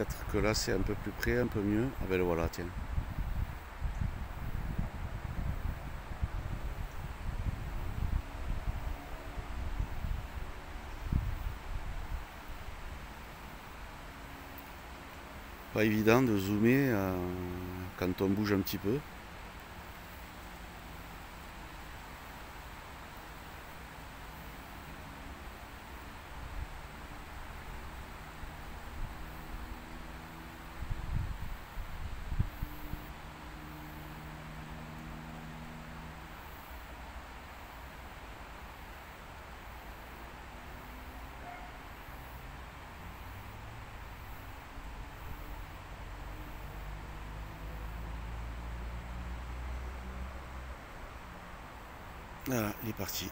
Peut-être que là c'est un peu plus près, un peu mieux. Ah ben le voilà, tiens. Pas évident de zoomer euh, quand on bouge un petit peu. Voilà, il est parti.